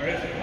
Aggressive.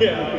Yeah,